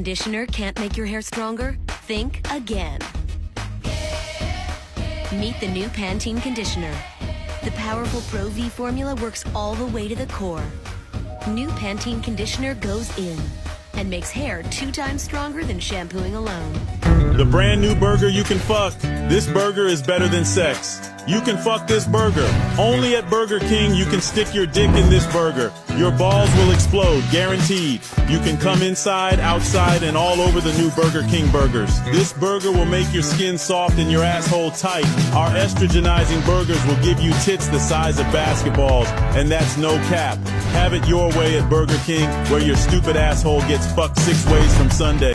Conditioner can't make your hair stronger? Think again. Meet the new Pantene Conditioner. The powerful Pro V formula works all the way to the core. New Pantene Conditioner goes in and makes hair two times stronger than shampooing alone. The brand new burger you can fuck. This burger is better than sex. You can fuck this burger. Only at Burger King you can stick your dick in this burger. Your balls will explode, guaranteed. You can come inside, outside, and all over the new Burger King burgers. This burger will make your skin soft and your asshole tight. Our estrogenizing burgers will give you tits the size of basketballs, and that's no cap. Have it your way at Burger King, where your stupid asshole gets fucked six ways from Sunday.